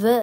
the